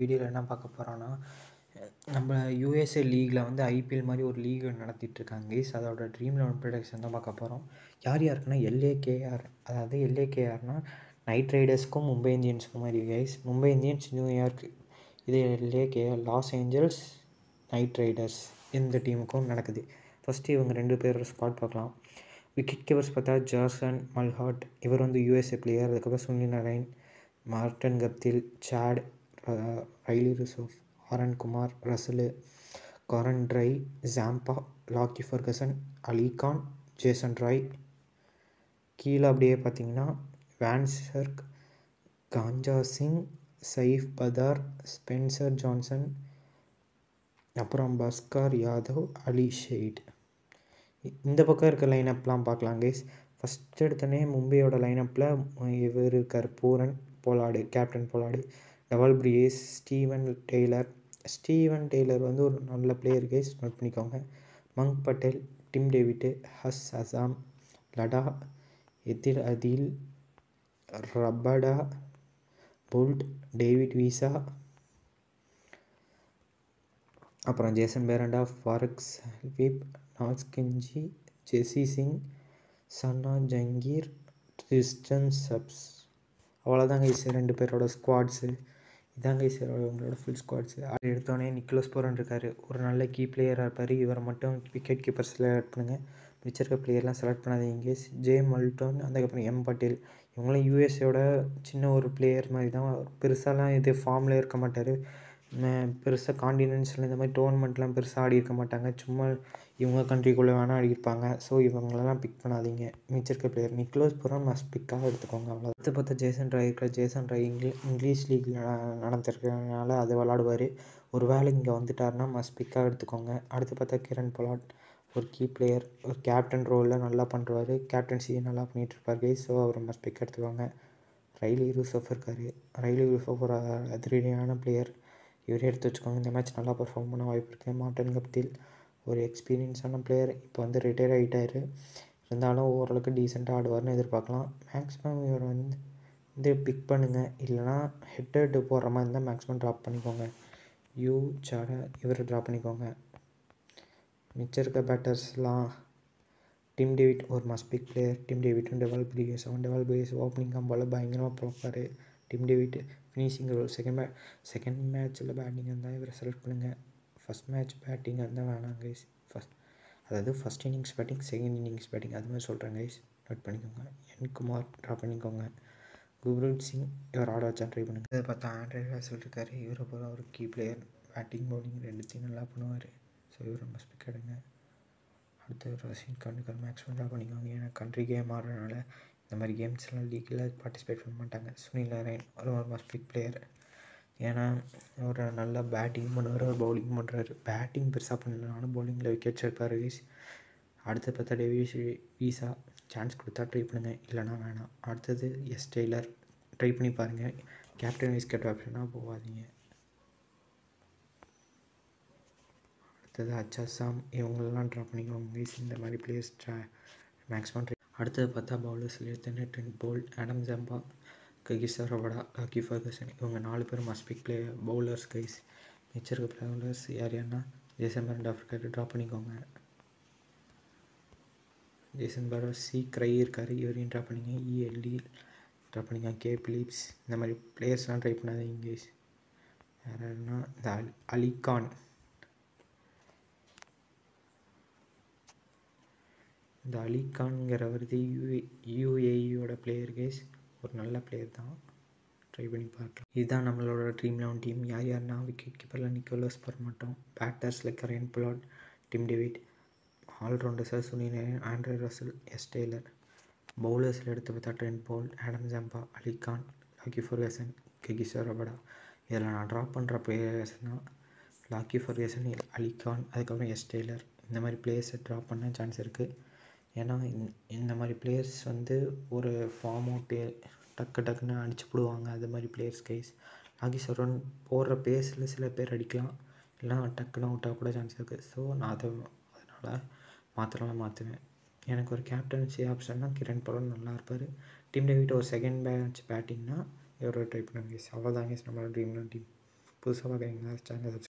வீடியோவில் என்ன பார்க்க போகிறோன்னா நம்ம யூஎஸ்ஏ லீகில் வந்து ஐபிஎல் மாதிரி ஒரு லீக் நடத்திட்டுருக்காங்க கைஸ் அதோட ட்ரீம் லெவன் ப்ரொடக்ஷன் தான் பார்க்க போகிறோம் யார் யாருக்குன்னா எல்ஏகேஆர் அதாவது எல்ஏகேஆர்னால் நைட் ரைடர்ஸ்க்கும் மும்பை இந்தியன்ஸ்க்கும் மாதிரி கைஸ் மும்பை இந்தியன்ஸ் நியூயார்க் இது LAKR Los Angeles Knight Riders இந்த டீமுக்கும் நடக்குது. ஃபஸ்ட்டு இவங்க ரெண்டு பேரோட ஸ்பாட் பார்க்கலாம். விக்கெட் கீப்பர்ஸ் பார்த்தா ஜார்சன் மல்ஹாட் இவர் வந்து யூஎஸ்ஏ பிளேயர் அதுக்கப்புறம் Sunil Narine Martin Guptill Chad Riley Rossouw Aaron Kumar Russell Curran try Zampa Lockie Ferguson Ali Khan Jason Roy. கீழே அப்படியே பார்த்தீங்கன்னா வேன்ஷர்க் காஞ்சா சிங் சைஃப் பதார் ஸ்பென்சர் ஜான்சன் அப்புறம் பஸ்கார் யாதவ் அலி ஷெய்ட். இந்த பக்கம் இருக்க லைனப்லாம் பார்க்கலாம் கைஸ் ஃபஸ்ட் எடுத்தோடனே மும்பையோட லைனப்பில் இவர் இருக்கார் Pooran Pollard captain Pollard. Dewald Brevis Steven Taylor. Steven Taylor வந்து ஒரு நல்ல பிளேயர் கைஸ் நோட் பண்ணிக்கோங்க. மங்க் பட்டேல் டிம் டேவிட்டு ஹஸ் அசாம் லடா எதில் அதில் ரபடா போல்ட் டேவிட் வீசா அப்புறம் ஜேசன் பேரண்டா ஃபாரக்ஸ் வீப் நாஸ்கிஞ்சி ஜெஸி சிங் சன்னா ஜங்கீர் ட்ரிஸ்டன் சப்ஸ். அவ்வளோதாங்க ஈஸ் ரெண்டு பேரோட ஸ்குவாட்ஸு இதாங்க சார் உங்களோட ஃபுல் ஸ்குவாட்ஸ் அது எடுத்தோடனே நிக்கோலஸ் போரன் இருக்கார். ஒரு நல்ல கீ பிளேயராக இருப்பார். இவரை மட்டும் விக்கெட் கீப்பர் செலக்ட் பண்ணுங்கள் மிச்சிருக்க பிளேயர்லாம் செலக்ட் பண்ணாதீங்க. ஜே மல்டோன் அதுக்கப்புறம் எம் பட்டேல் இவங்களாம் யூஎஸ்ஏயோட சின்ன ஒரு பிளேயர் மாதிரி தான். பெருசாலாம் இது ஃபார்மில் இருக்க மாட்டார். பெருசாக காண்டினென்ட்ஸில் இந்த மாதிரி டோர்னமெண்ட்லாம் பெருசாக ஆடி இருக்க மாட்டாங்க. சும்மா இவங்க கண்ட்ரிக்குள்ளே வேணால் ஆடிருப்பாங்க ஸோ இவங்களெல்லாம் பிக் பண்ணாதீங்க. மிச்சிருக்க பிளேயர் நிக்லோஸ் புறம் மஸ்ட் பிக்காக எடுத்துக்கோங்க அவ்வளோ அடுத்து பார்த்தா ஜேசன் ராய் இருக்கிற Jason Roy English English league நடந்திருக்கிறதுனால அது விளாடுவார் ஒரு வேளை இங்கே வந்துட்டாருன்னா மஸ்ட் பிக்காக எடுத்துக்கோங்க. அடுத்து பார்த்தா கிரண் பொலாட் ஒரு கீ பிளேயர் ஒரு கேப்டன் ரோலில் நல்லா பண்ணுறாரு கேப்டன்சியை நல்லா பண்ணிகிட்ருப்பார் கை ஸோ அவர் மஸ்ட் பிக் எடுத்துக்கோங்க. ரைலி யூசஃப் இருக்கார். ரைலி யூசஃப் ஒரு அதிரடியான பிளேயர் இவரே எடுத்து வச்சுக்கோங்க. இந்த மேட்ச் நல்லா பர்ஃபார்ம் பண்ண வாய்ப்பு இருக்குது மார்டன் கப்தில் ஒரு எக்ஸ்பீரியன்ஸான பிளேயர் இப்போ வந்து ரிட்டையர் ஆகிட்டார் இருந்தாலும் ஓரளவுக்கு டீசெண்டாக ஆடுவார்னு எதிர்பார்க்கலாம். மேக்ஸிமம் இவர் வந்து வந்து பிக் பண்ணுங்கள் இல்லைனா ஹெட் ஹெட் போடுற மாதிரி இருந்தால் மேக்ஸிமம் ட்ராப் பண்ணிக்கோங்க. யூ சாட இவர் ட்ராப் பண்ணிக்கோங்க. மிச்சம் இருக்க பேட்டர்ஸ்லாம் டிம் டேவிட் ஒரு மஸ்ட் பிக் பிளேயர் டிம் டேவிட்டும் டெவல் பிரிகேஸ் அவன் டெவல் பிரிகேஸ் ஓப்பனிங் காம்போல் பயங்கரமாக பார்ப்பார் டிம் டேவிட் ஃபினிஷிங் ஒரு செகண்ட் மே செகண்ட் மேட்ச்சில் பேட்டிங் இருந்தால் இவரை செலக்ட் பண்ணுங்கள் ஃபஸ்ட் மேட்ச் பேட்டிங் இருந்தால் வேணாம் கைஸ் ஃபஸ்ட் அதாவது first innings batting second innings batting அது மாதிரி சொல்கிறேன் கைஸ் நோட் பண்ணிக்கோங்க. என் குமார் ட்ரா பண்ணிக்கோங்க. குப்ரூட் சிங் இவர் ஆட வச்சா ட்ரை பண்ணுங்க. இதை பார்த்தா ஆண்ட்ரே ராசல் இருக்கார். இவரை போல ஒரு கீ பிளேயர் பேட்டிங் பவுலிங் ரெண்டுத்தையும் நல்லா பண்ணுவார். ஸோ இவர் ரொம்ப பிக் எடுங்க அடுத்து ரஷின் காண்டுக்கர் மேக்ஸிமம் ட்ரா பண்ணிக்கோங்க. ஏன்னா கண்ட்ரி கேம் ஆடுறதுனால இந்த மாதிரி கேம்ஸ்லாம் லீக்கில் பார்ட்டிசிபேட் பண்ண மாட்டாங்க. சுனில் நரேன் ஒரு ஒரு மஸ்ட் பிக் பிளேயர் ஏன்னா அவர் நல்லா பேட்டிங் பண்ணுவார் அவர் பவுலிங் பண்ணுறாரு பேட்டிங் பெருசாக பண்ணலனாலும் பவுலிங்கில் விக்கெட்ஸ் எடுப்பார். வீஸ் அடுத்து பார்த்தா டேவிஸ் வீசா சான்ஸ் கொடுத்தா ட்ரை பண்ணுங்கள் இல்லைனா வேணாம். அடுத்தது எஸ் டெய்லர் ட்ரை பண்ணி பாருங்கள் கேப்டன் விஸ்கெட் ஆப்ஷனாக போகாதீங்க. அடுத்தது அச்சாசாம் இவங்களெல்லாம் ட்ரா பண்ணிக்கோங்க. வீஸ் இந்த மாதிரி பிளேயர்ஸ் ட்ரா மேக்ஸிமம் ட்ரை அடுத்தது பார்த்தா பவுலர்ஸ் எடுத்தோன்னே Trent Boult Adam Zampa Kagiso Rabada Lockie Ferguson இவங்க நாலு பேரும் must pick play bowlers guys மிச்சம் இருக்க யார் யாருன்னா ஜேசன் பரண்ட் ஆஃப்ரிக்காவுக்கு ட்ராப் பண்ணிக்கோங்க. ஜேசன் பரண்ட் சி க்ரை இருக்கார். இவரையும் ட்ராப் பண்ணிங்க. இஎல்டி ட்ராப் பண்ணிங்க கே பிலிப்ஸ் இந்த மாதிரி பிளேயர்ஸ்லாம் ட்ரை பண்ணாதீங்க கைஸ் யார் யாருன்னா இந்த அலி அலிகான். இந்த அலிகான்கிறவர் யூஏ யூஏஇயோட பிளேயர் கேஸ் ஒரு நல்ல பிளேயர் தான். ட்ரை பண்ணி பார்க்கலாம். இதுதான் நம்மளோட ட்ரீம் லெவன் டீம் யார் யாருன்னா விக்கெட் கீப்பரில் நிக்கோலஸ் பர் மட்டும். பேட்டர்ஸில் Kieron Pollard Tim David ஆல்ரவுண்டர்ஸாக Sunil Andre Russell S Taylor பவுலர்ஸில் எடுத்து பார்த்தா Trent Boult Adam Zampa Ali Khan Lockie Ferguson Kagiso Rabada இதில் நான் ட்ராப் பண்ணுற பிளேயர்ஸ்னால் லாக்கி ஃபர்கசன் அலிகான் அதுக்கப்புறம் எஸ் டெய்லர் இந்த மாதிரி பிளேயர்ஸை ட்ராப் பண்ண சான்ஸ் இருக்குது ஏன்னா இந்த மாதிரி பிளேயர்ஸ் வந்து ஒரு ஃபார்ம் அவுட்டு டக்கு டக்குன்னு அடிச்சு போடுவாங்க. அது மாதிரி பிளேயர்ஸ் கைஸ் நாகேஸ்வரன் போடுற பேஸில் சில பேர் அடிக்கலாம். இல்லைனா டக்குன்னு அவுட்டாக கூட சான்ஸ் இருக்குது ஸோ நான் அதை அதனால் மாத்திரலாம் மாற்றுவேன் எனக்கு ஒரு கேப்டன்சி ஆப்ஷன்னா கிரண் பலன் நல்லா இருப்பார். டீம் டேவிட் ஒரு செகண்ட் மேட்ச் பேட்டிங்னா இவரோட ட்ரை பண்ணுங்க அவ்வளோதாங்க நம்மளோட ட்ரீம்லாம் டீம் புதுசாக பார்க்குறீங்களா? சேனலை